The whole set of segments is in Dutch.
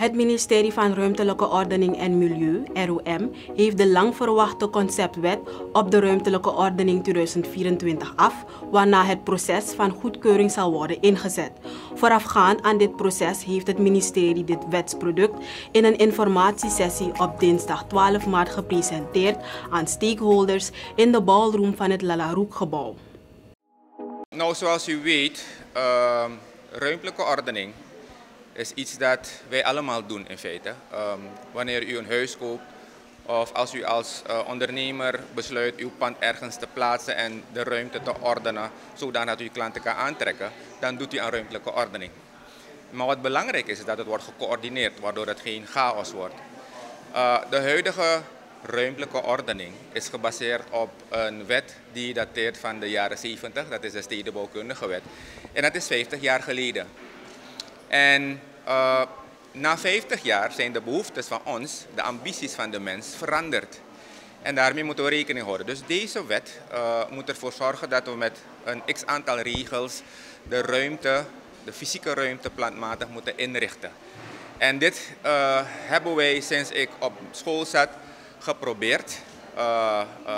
Het ministerie van Ruimtelijke Ordening en Milieu, ROM, heeft de lang verwachte conceptwet op de Ruimtelijke Ordening 2024 af, waarna het proces van goedkeuring zal worden ingezet. Voorafgaand aan dit proces heeft het ministerie dit wetsproduct in een informatiesessie op dinsdag 12 maart gepresenteerd aan stakeholders in de ballroom van het Lalaroek-gebouw. Nou, zoals u weet, uh, ruimtelijke ordening is iets dat wij allemaal doen in feite. Um, wanneer u een huis koopt of als u als uh, ondernemer besluit uw pand ergens te plaatsen en de ruimte te ordenen zodat u klanten kan aantrekken, dan doet u aan ruimtelijke ordening. Maar wat belangrijk is, is dat het wordt gecoördineerd, waardoor het geen chaos wordt. Uh, de huidige ruimtelijke ordening is gebaseerd op een wet die dateert van de jaren 70, dat is de stedenbouwkundige wet. En dat is 50 jaar geleden. En uh, na 50 jaar zijn de behoeftes van ons, de ambities van de mens, veranderd. En daarmee moeten we rekening houden. Dus deze wet uh, moet ervoor zorgen dat we met een x aantal regels de ruimte, de fysieke ruimte plantmatig moeten inrichten. En dit uh, hebben wij sinds ik op school zat geprobeerd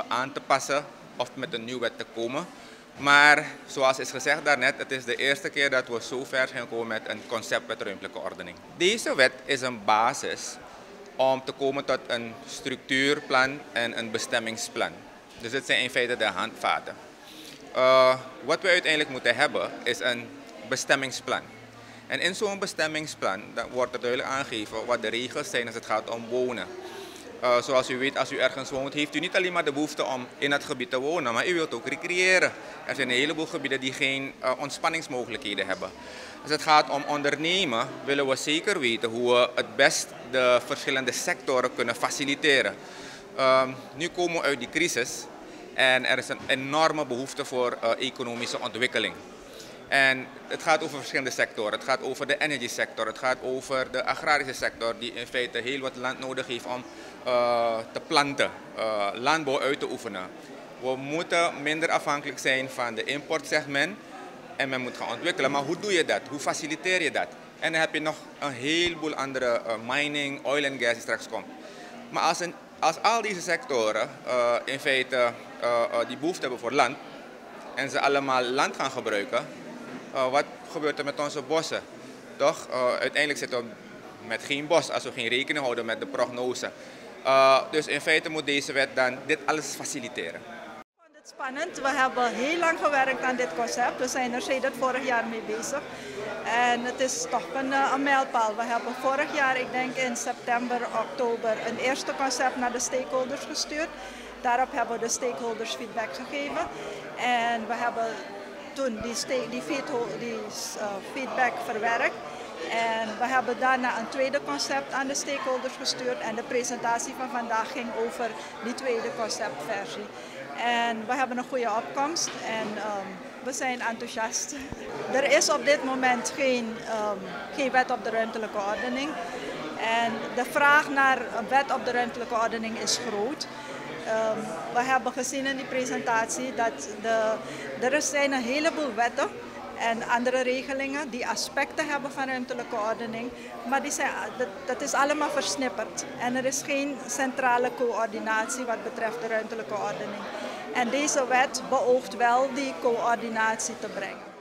aan te passen of met een nieuwe wet te komen. Maar zoals is gezegd daarnet, het is de eerste keer dat we zo ver zijn gekomen met een concept met ruimtelijke ordening. Deze wet is een basis om te komen tot een structuurplan en een bestemmingsplan. Dus dit zijn in feite de handvaten. Uh, wat we uiteindelijk moeten hebben is een bestemmingsplan. En in zo'n bestemmingsplan wordt er duidelijk aangegeven wat de regels zijn als het gaat om wonen. Uh, zoals u weet, als u ergens woont, heeft u niet alleen maar de behoefte om in het gebied te wonen, maar u wilt ook recreëren. Er zijn een heleboel gebieden die geen uh, ontspanningsmogelijkheden hebben. Als het gaat om ondernemen, willen we zeker weten hoe we het best de verschillende sectoren kunnen faciliteren. Uh, nu komen we uit die crisis en er is een enorme behoefte voor uh, economische ontwikkeling. En het gaat over verschillende sectoren. Het gaat over de energy sector, het gaat over de agrarische sector, die in feite heel wat land nodig heeft om uh, te planten, uh, landbouw uit te oefenen. We moeten minder afhankelijk zijn van de import, men. En men moet gaan ontwikkelen. Maar hoe doe je dat? Hoe faciliteer je dat? En dan heb je nog een heleboel andere uh, mining, oil en gas die straks komt. Maar als, als al deze sectoren in feite die behoefte hebben voor land en ze allemaal land gaan gebruiken, wat gebeurt er met onze bossen? Toch? Uh, uiteindelijk zitten we met geen bos als we geen rekening houden met de prognose. Uh, dus in feite moet deze wet dan dit alles faciliteren. Spannend. We hebben heel lang gewerkt aan dit concept. We zijn er sinds vorig jaar mee bezig. En het is toch een, een mijlpaal. We hebben vorig jaar, ik denk in september, oktober, een eerste concept naar de stakeholders gestuurd. Daarop hebben we de stakeholders feedback gegeven. En we hebben toen die, die, die uh, feedback verwerkt. En we hebben daarna een tweede concept aan de stakeholders gestuurd. En de presentatie van vandaag ging over die tweede conceptversie. En we hebben een goede opkomst en um, we zijn enthousiast. Er is op dit moment geen, um, geen wet op de ruimtelijke ordening. En de vraag naar een wet op de ruimtelijke ordening is groot. Um, we hebben gezien in die presentatie dat de, er zijn een heleboel wetten en andere regelingen die aspecten hebben van ruimtelijke ordening, maar die zijn, dat, dat is allemaal versnipperd. En er is geen centrale coördinatie wat betreft de ruimtelijke ordening. En deze wet beoogt wel die coördinatie te brengen.